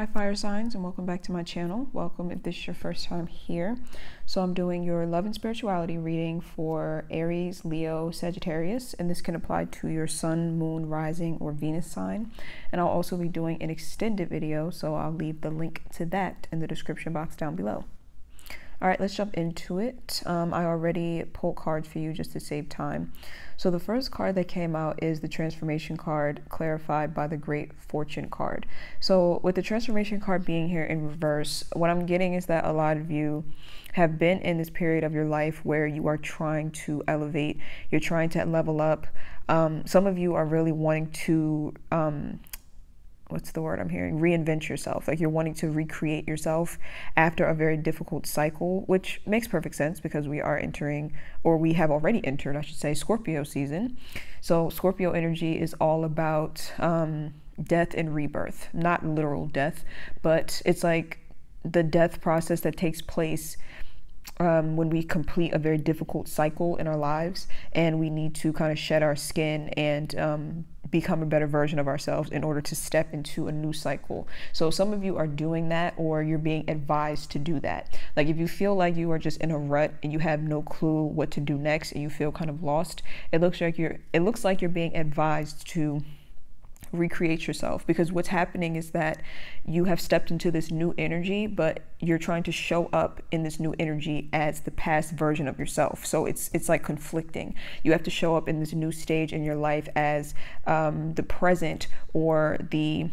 Hi fire signs and welcome back to my channel. Welcome if this is your first time here. So I'm doing your love and spirituality reading for Aries, Leo, Sagittarius and this can apply to your sun, moon, rising or Venus sign. And I'll also be doing an extended video so I'll leave the link to that in the description box down below. All right, let's jump into it. Um, I already pulled cards for you just to save time. So the first card that came out is the transformation card clarified by the great fortune card. So with the transformation card being here in reverse, what I'm getting is that a lot of you have been in this period of your life where you are trying to elevate, you're trying to level up. Um, some of you are really wanting to um, what's the word I'm hearing? Reinvent yourself. Like you're wanting to recreate yourself after a very difficult cycle, which makes perfect sense because we are entering, or we have already entered, I should say, Scorpio season. So Scorpio energy is all about um, death and rebirth, not literal death, but it's like the death process that takes place um, when we complete a very difficult cycle in our lives and we need to kind of shed our skin and um, become a better version of ourselves in order to step into a new cycle. So some of you are doing that or you're being advised to do that. Like if you feel like you are just in a rut and you have no clue what to do next and you feel kind of lost, it looks like you're it looks like you're being advised to recreate yourself. Because what's happening is that you have stepped into this new energy but you're trying to show up in this new energy as the past version of yourself. So it's it's like conflicting. You have to show up in this new stage in your life as um, the present or the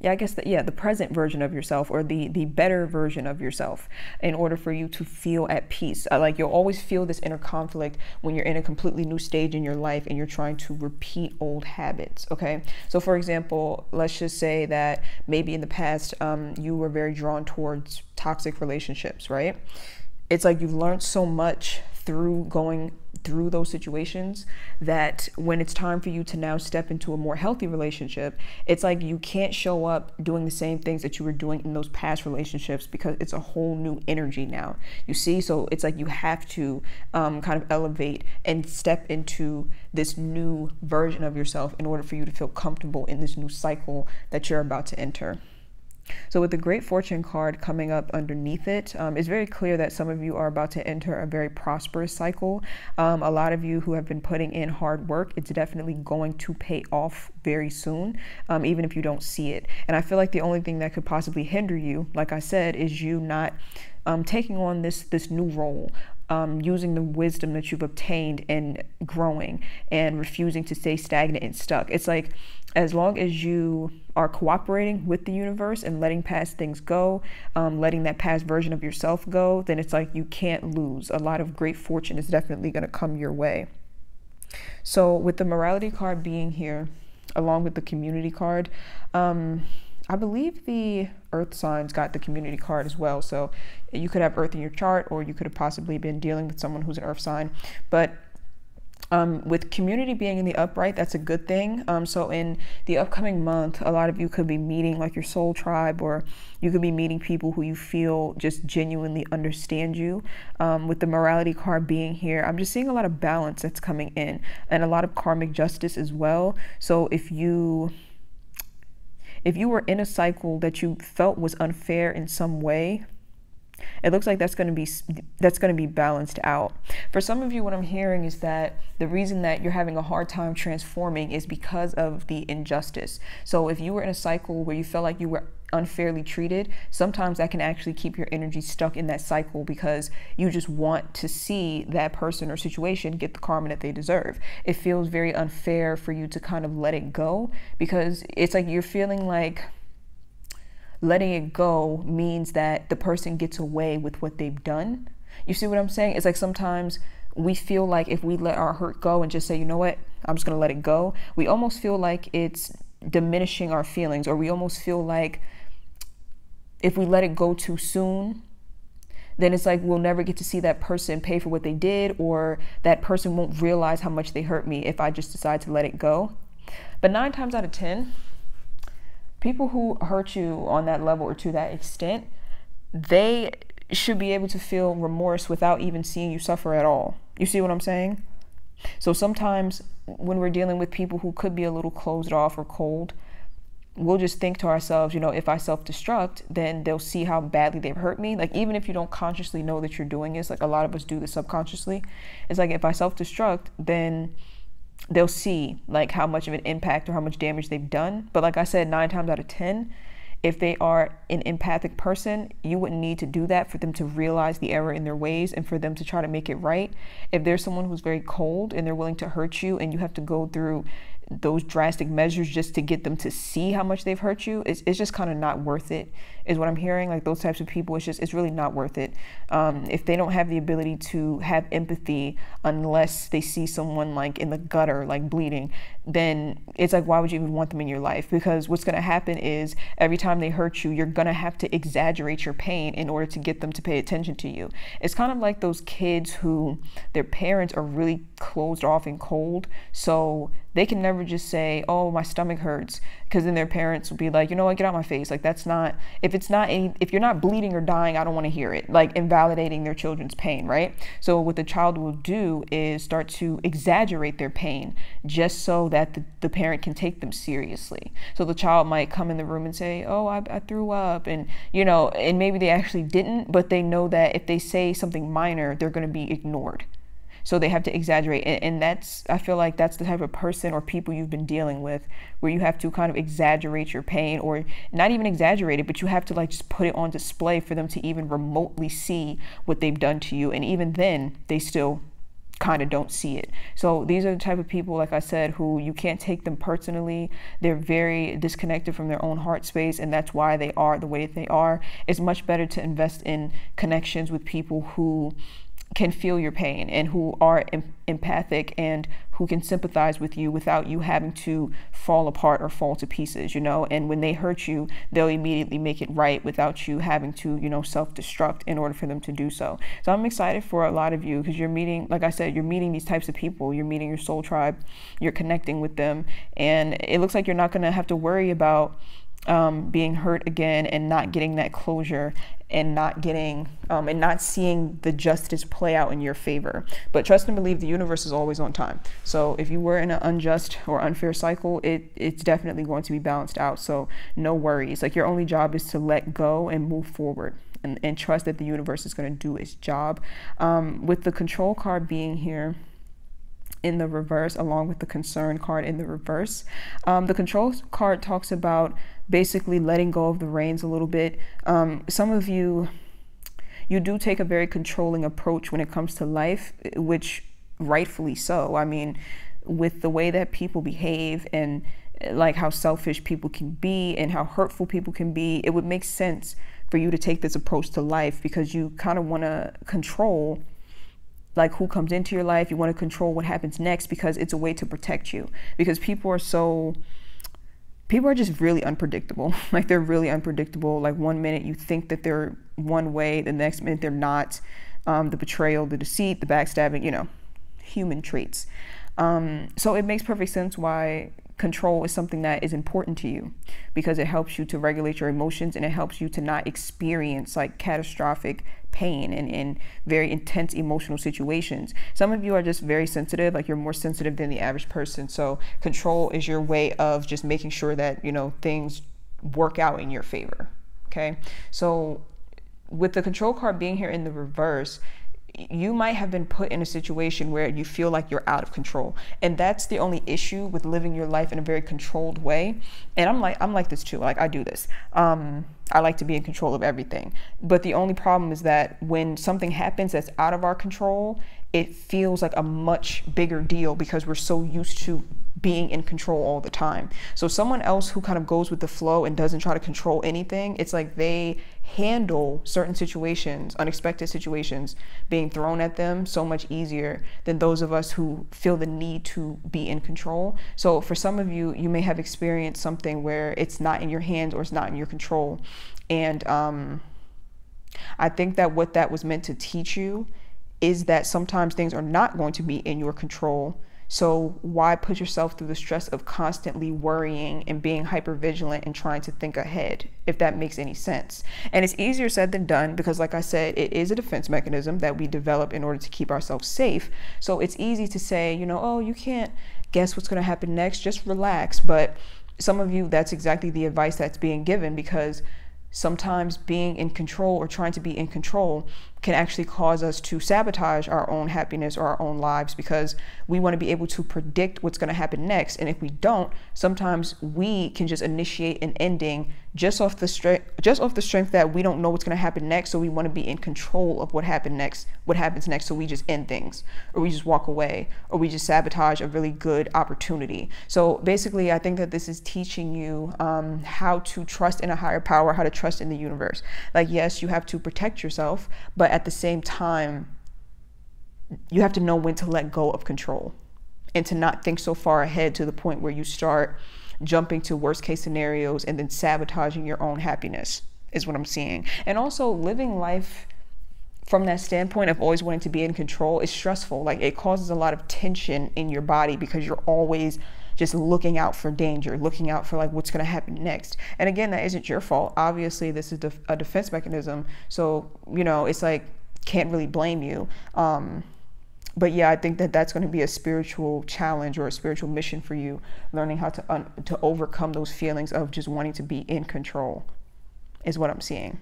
yeah, I guess that yeah, the present version of yourself or the the better version of yourself in order for you to feel at peace. Uh, like you'll always feel this inner conflict when you're in a completely new stage in your life and you're trying to repeat old habits. Okay, so for example, let's just say that maybe in the past um, you were very drawn towards toxic relationships, right? It's like you've learned so much through going through those situations that when it's time for you to now step into a more healthy relationship, it's like you can't show up doing the same things that you were doing in those past relationships because it's a whole new energy now. You see, so it's like you have to um, kind of elevate and step into this new version of yourself in order for you to feel comfortable in this new cycle that you're about to enter. So with the Great Fortune card coming up underneath it, um, it's very clear that some of you are about to enter a very prosperous cycle. Um, a lot of you who have been putting in hard work, it's definitely going to pay off very soon, um, even if you don't see it. And I feel like the only thing that could possibly hinder you, like I said, is you not um, taking on this this new role um, using the wisdom that you've obtained and growing and refusing to stay stagnant and stuck. It's like as long as you are cooperating with the universe and letting past things go, um, letting that past version of yourself go, then it's like you can't lose. A lot of great fortune is definitely going to come your way. So, with the morality card being here, along with the community card, um, I believe the earth signs got the community card as well. So you could have earth in your chart or you could have possibly been dealing with someone who's an earth sign. But um, with community being in the upright, that's a good thing. Um, so in the upcoming month, a lot of you could be meeting like your soul tribe, or you could be meeting people who you feel just genuinely understand you. Um, with the morality card being here, I'm just seeing a lot of balance that's coming in, and a lot of karmic justice as well. So if you if you were in a cycle that you felt was unfair in some way, it looks like that's going to be that's going to be balanced out. For some of you what I'm hearing is that the reason that you're having a hard time transforming is because of the injustice. So if you were in a cycle where you felt like you were unfairly treated, sometimes that can actually keep your energy stuck in that cycle because you just want to see that person or situation get the karma that they deserve. It feels very unfair for you to kind of let it go because it's like you're feeling like letting it go means that the person gets away with what they've done. You see what I'm saying? It's like sometimes we feel like if we let our hurt go and just say, you know what, I'm just going to let it go, we almost feel like it's diminishing our feelings, or we almost feel like if we let it go too soon, then it's like we'll never get to see that person pay for what they did, or that person won't realize how much they hurt me if I just decide to let it go. But nine times out of 10, people who hurt you on that level or to that extent, they should be able to feel remorse without even seeing you suffer at all. You see what I'm saying? So sometimes when we're dealing with people who could be a little closed off or cold, we'll just think to ourselves, you know, if I self destruct, then they'll see how badly they've hurt me. Like, even if you don't consciously know that you're doing this, like a lot of us do this subconsciously, it's like if I self destruct, then they'll see like how much of an impact or how much damage they've done. But like I said, nine times out of 10, if they are an empathic person, you wouldn't need to do that for them to realize the error in their ways and for them to try to make it right. If there's someone who's very cold and they're willing to hurt you and you have to go through those drastic measures just to get them to see how much they've hurt you, it's, it's just kind of not worth it, is what I'm hearing. Like those types of people, it's just, it's really not worth it. Um, if they don't have the ability to have empathy unless they see someone like in the gutter, like bleeding, then it's like, why would you even want them in your life? Because what's going to happen is every time they hurt you, you're going to have to exaggerate your pain in order to get them to pay attention to you. It's kind of like those kids who their parents are really closed off and cold. So they can never just say, "Oh, my stomach hurts," because then their parents will be like, "You know what? Get out of my face." Like that's not if it's not any if you're not bleeding or dying, I don't want to hear it. Like invalidating their children's pain, right? So what the child will do is start to exaggerate their pain just so that the, the parent can take them seriously. So the child might come in the room and say, "Oh, I, I threw up," and you know, and maybe they actually didn't, but they know that if they say something minor, they're going to be ignored. So they have to exaggerate. And, and, that's, I feel like that's the type of person or people you've been dealing with where you have to kind of exaggerate your pain or not even exaggerate it, but you have to like just put it on display for them to even remotely see what they've done to you. And even then, they still kind of don't see it. So these are the type of people, like I said, who you can't take them personally. They're very disconnected from their own heart space, and that's why they are the way that they are. It's much better to invest in connections with people who can feel your pain and who are em- empathic and who can sympathize with you without you having to fall apart or fall to pieces, you know. And when they hurt you, they'll immediately make it right without you having to, you know, self destruct in order for them to do so. So I'm excited for a lot of you because you're meeting, like I said, you're meeting these types of people. You're meeting your soul tribe, you're connecting with them. And it looks like you're not going to have to worry about um, being hurt again and not getting that closure and not getting um, and not seeing the justice play out in your favor. But trust and believe the universe is always on time. So if you were in an unjust or unfair cycle, it it's definitely going to be balanced out. So no worries. Like your only job is to let go and move forward. And, and trust that the universe is going to do its job. Um, with the control card being here, in the reverse, along with the concern card in the reverse. Um, the control card talks about basically letting go of the reins a little bit. Um, some of you, you do take a very controlling approach when it comes to life, which rightfully so. I mean, with the way that people behave and like how selfish people can be and how hurtful people can be, it would make sense for you to take this approach to life because you kind of want to control like who comes into your life. You want to control what happens next because it's a way to protect you. Because people are so people are just really unpredictable. like they're really unpredictable. Like one minute you think that they're one way, the next minute they're not. Um, the betrayal, the deceit, the backstabbing, you know, human traits. Um, so it makes perfect sense why control is something that is important to you because it helps you to regulate your emotions and it helps you to not experience like catastrophic pain and in very intense emotional situations. Some of you are just very sensitive, like you're more sensitive than the average person. So control is your way of just making sure that, you know, things work out in your favor. Okay. So with the control card being here in the reverse, you might have been put in a situation where you feel like you're out of control. And that's the only issue with living your life in a very controlled way. And i'm like i'm like this too. Like i do this. Um, i like to be in control of everything. But the only problem is that when something happens that's out of our control it feels like a much bigger deal because we're so used to being in control all the time. So someone else who kind of goes with the flow and doesn't try to control anything, it's like they handle certain situations, unexpected situations being thrown at them so much easier than those of us who feel the need to be in control. So for some of you, you may have experienced something where it's not in your hands or it's not in your control. And um, I think that what that was meant to teach you is that sometimes things are not going to be in your control so why put yourself through the stress of constantly worrying and being hyper vigilant and trying to think ahead, if that makes any sense? And it's easier said than done because, like I said, it is a defense mechanism that we develop in order to keep ourselves safe. So it's easy to say, you know, oh, you can't guess what's going to happen next. Just relax. But some of you, that's exactly the advice that's being given because sometimes being in control or trying to be in control can actually cause us to sabotage our own happiness or our own lives because we want to be able to predict what's going to happen next. And if we don't, sometimes we can just initiate an ending just off the strength just off the strength that we don't know what's going to happen next so we want to be in control of what happened next what happens next so we just end things or we just walk away or we just sabotage a really good opportunity so basically i think that this is teaching you um, how to trust in a higher power how to trust in the universe like yes you have to protect yourself but at the same time, you have to know when to let go of control and to not think so far ahead to the point where you start jumping to worst case scenarios and then sabotaging your own happiness, is what I'm seeing. And also, living life from that standpoint of always wanting to be in control is stressful. Like, it causes a lot of tension in your body because you're always just looking out for danger, looking out for like what's going to happen next. And again, that isn't your fault. Obviously, this is def- a defense mechanism. So, you know, it's like, can't really blame you. Um, but yeah, I think that that's going to be a spiritual challenge or a spiritual mission for you, learning how to un- to overcome those feelings of just wanting to be in control, is what I'm seeing.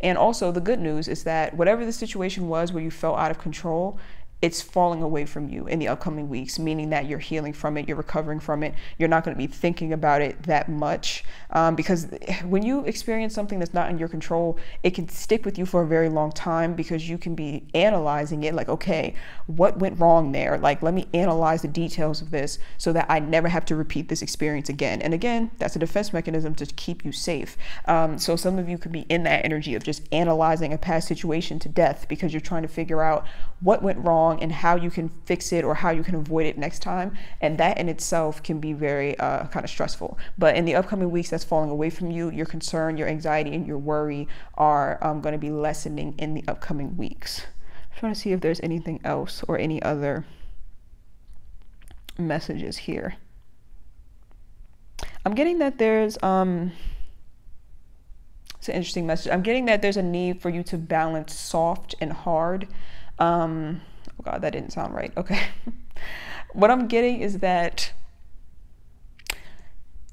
And also, the good news is that whatever the situation was where you felt out of control, it's falling away from you in the upcoming weeks, meaning that you're healing from it, you're recovering from it, you're not going to be thinking about it that much. Um, because when you experience something that's not in your control, it can stick with you for a very long time because you can be analyzing it like, okay, what went wrong there? Like, let me analyze the details of this so that I never have to repeat this experience again. And again, that's a defense mechanism to keep you safe. Um, so some of you could be in that energy of just analyzing a past situation to death because you're trying to figure out what went wrong and how you can fix it or how you can avoid it next time. And that in itself can be very uh, kind of stressful. But in the upcoming weeks that's falling away from you, your concern, your anxiety, and your worry are um, going to be lessening in the upcoming weeks. I'm trying to see if there's anything else or any other messages here. I'm getting that there's um it's an interesting message. I'm getting that there's a need for you to balance soft and hard. Um, Oh God, that didn't sound right. Okay. what I'm getting is that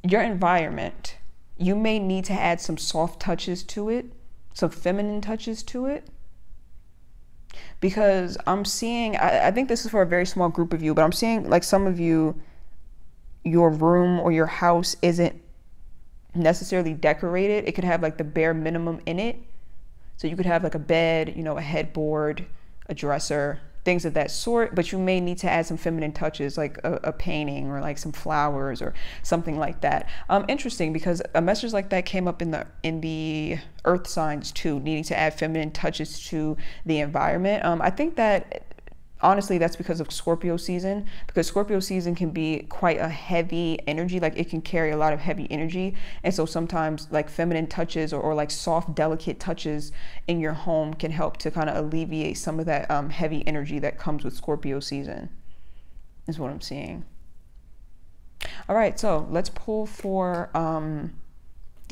your environment, you may need to add some soft touches to it, some feminine touches to it. Because I'm seeing, I, I think this is for a very small group of you, but I'm seeing like some of you, your room or your house isn't necessarily decorated. It could have like the bare minimum in it. So you could have like a bed, you know, a headboard, a dresser, things of that sort, but you may need to add some feminine touches like a, a painting or like some flowers or something like that. Um, interesting because a message like that came up in the in the earth signs too, needing to add feminine touches to the environment. Um, I think that honestly that's because of Scorpio season because Scorpio season can be quite a heavy energy like it can carry a lot of heavy energy. And so sometimes like feminine touches or, or like soft delicate touches in your home can help to kind of alleviate some of that um, heavy energy that comes with Scorpio season is what I'm seeing. All right so let's pull for um,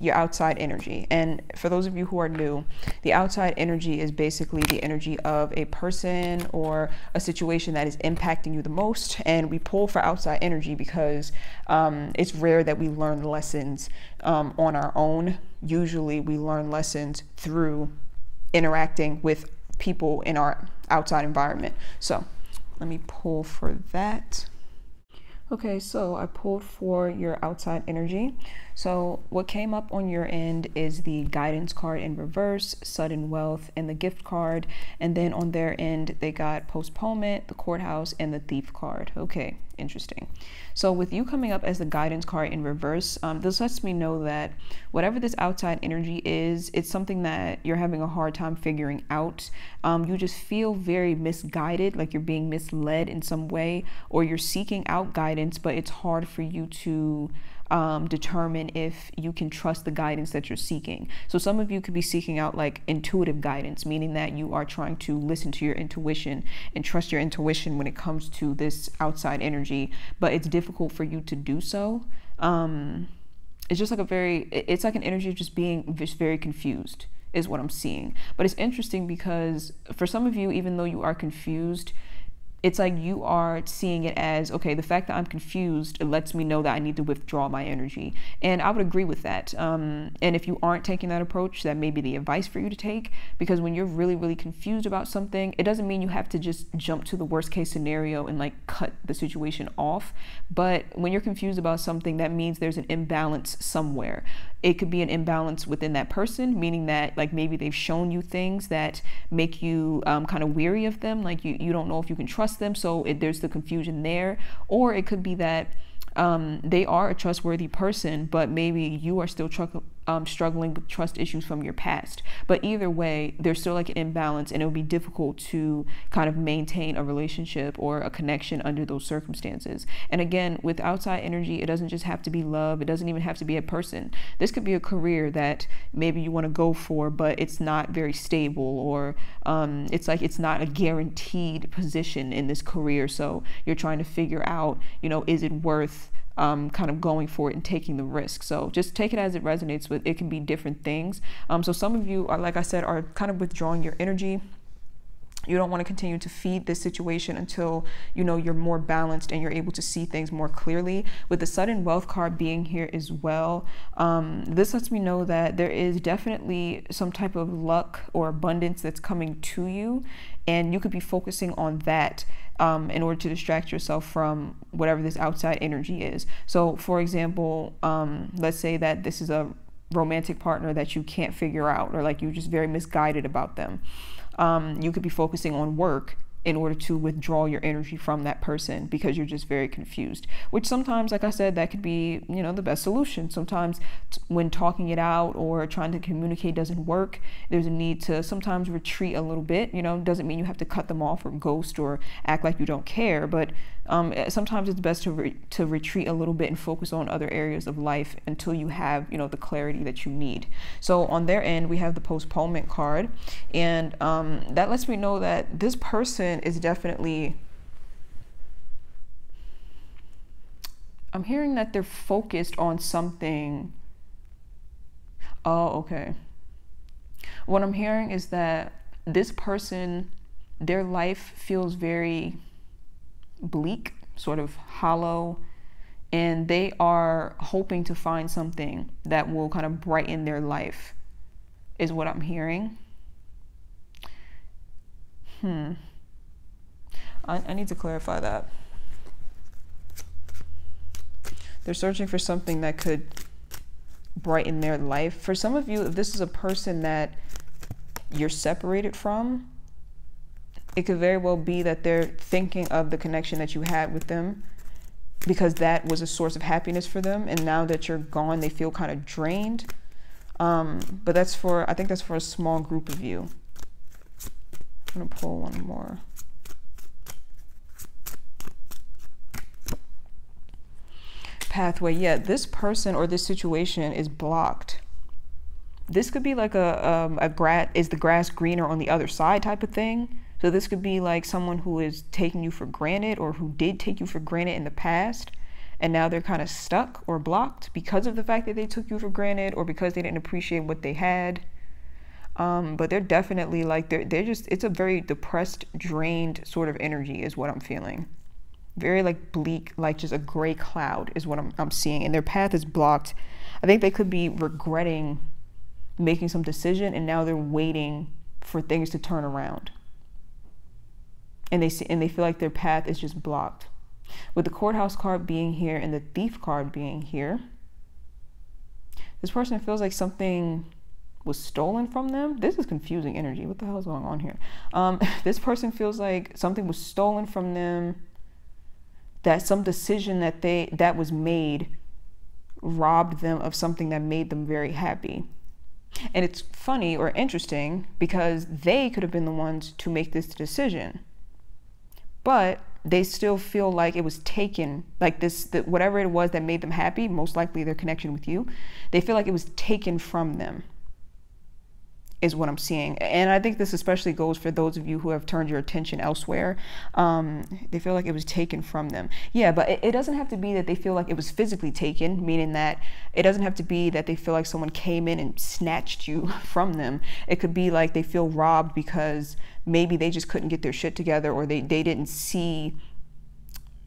your outside energy. And for those of you who are new, the outside energy is basically the energy of a person or a situation that is impacting you the most. And we pull for outside energy because um, it's rare that we learn lessons um, on our own. Usually we learn lessons through interacting with people in our outside environment. So let me pull for that. Okay, so I pulled for your outside energy. So what came up on your end is the guidance card in reverse, sudden wealth, and the gift card. And then on their end, they got postponement, the courthouse, and the thief card. Okay, interesting. So with you coming up as the guidance card in reverse, um, this lets me know that whatever this outside energy is, it's something that you're having a hard time figuring out. Um, you just feel very misguided, like you're being misled in some way, or you're seeking out guidance, but it's hard for you to um, determine if you can trust the guidance that you're seeking. So some of you could be seeking out like intuitive guidance, meaning that you are trying to listen to your intuition and trust your intuition when it comes to this outside energy, but it's difficult for you to do so. Um, it's just like a very, it's like an energy of just being just very confused is what I'm seeing. But it's interesting because for some of you, even though you are confused, it's like you are seeing it as okay the fact that i'm confused it lets me know that i need to withdraw my energy. And i would agree with that. Um, and if you aren't taking that approach that may be the advice for you to take because when you're really really confused about something it doesn't mean you have to just jump to the worst case scenario and like cut the situation off. But when you're confused about something that means there's an imbalance somewhere. It could be an imbalance within that person meaning that like maybe they've shown you things that make you um, kind of weary of them like you, you don't know if you can trust them so it, there's the confusion there. Or it could be that um, they are a trustworthy person, but maybe you are still tr- um, struggling with trust issues from your past. But either way, there's still like an imbalance, and it would be difficult to kind of maintain a relationship or a connection under those circumstances. And again, with outside energy, it doesn't just have to be love, it doesn't even have to be a person. This could be a career that maybe you want to go for, but it's not very stable, or um, it's like it's not a guaranteed position in this career. So you're trying to figure out, you know, is it worth um, kind of going for it and taking the risk. So just take it as it resonates with. It can be different things. Um, so some of you are, like I said, are kind of withdrawing your energy you don't want to continue to feed this situation until you know you're more balanced and you're able to see things more clearly with the sudden wealth card being here as well um, this lets me know that there is definitely some type of luck or abundance that's coming to you and you could be focusing on that um, in order to distract yourself from whatever this outside energy is. So for example um, let's say that this is a romantic partner that you can't figure out or like you're just very misguided about them. Um, you could be focusing on work in order to withdraw your energy from that person because you're just very confused which sometimes like i said that could be you know the best solution. Sometimes when talking it out or trying to communicate doesn't work there's a need to sometimes retreat a little bit you know doesn't mean you have to cut them off or ghost or act like you don't care but um, eh, sometimes it's best to re- to retreat a little bit and focus on other areas of life until you have you know the clarity that you need. So on their end we have the postponement card and um, that lets me know that this person is definitely I'm hearing that they're focused on something. Oh, okay. What I'm hearing is that this person, their life feels very bleak, sort of hollow, and they are hoping to find something that will kind of brighten their life, is what I'm hearing. Hmm. I, I need to clarify that. They're searching for something that could brighten their life. For some of you, if this is a person that you're separated from, it could very well be that they're thinking of the connection that you had with them because that was a source of happiness for them. And now that you're gone, they feel kind of drained. Um, but that's for, I think that's for a small group of you. I'm going to pull one more. Pathway yet this person or this situation is blocked. This could be like a um, a grass is the grass greener on the other side type of thing? So this could be like someone who is taking you for granted or who did take you for granted in the past and now they're kind of stuck or blocked because of the fact that they took you for granted or because they didn't appreciate what they had. Um, but they're definitely like they're, they're just it's a very depressed drained sort of energy is what i'm feeling very like bleak, like just a gray cloud is what I'm, I'm seeing. And their path is blocked. I think they could be regretting making some decision and now they're waiting for things to turn around. And they see, and they feel like their path is just blocked. With the courthouse card being here and the thief card being here, this person feels like something was stolen from them. This is confusing energy. What the hell is going on here? Um, this person feels like something was stolen from them that some decision that they that was made robbed them of something that made them very happy. And it's funny or interesting because they could have been the ones to make this decision. But they still feel like it was taken, like this, that whatever it was that made them happy, most likely their connection with you, they feel like it was taken from them. Is what I'm seeing. And I think this especially goes for those of you who have turned your attention elsewhere. Um, they feel like it was taken from them. Yeah, but it, it, doesn't have to be that they feel like it was physically taken, meaning that it doesn't have to be that they feel like someone came in and snatched you from them. It could be like they feel robbed because maybe they just couldn't get their shit together or they, they didn't see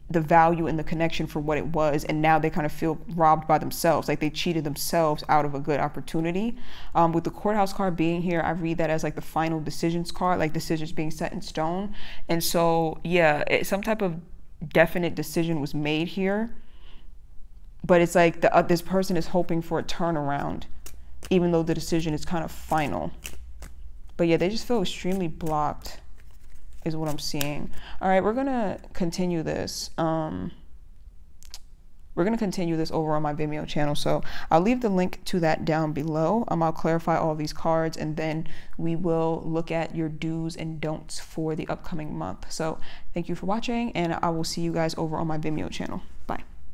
the value and the connection for what it was and now they kind of feel robbed by themselves like they cheated themselves out of a good opportunity. Um, with the courthouse card being here i read that as like the final decisions card like decisions being set in stone. And so yeah it, some type of definite decision was made here but it's like the, uh, this person is hoping for a turnaround even though the decision is kind of final. But yeah they just feel extremely blocked is what I'm seeing. All right, we're gonna continue this. Um, we're going to continue this over on my Vimeo channel. So I'll leave the link to that down below. Um, I'll clarify all these cards and then we will look at your do's and don'ts for the upcoming month. So thank you for watching and I will see you guys over on my Vimeo channel.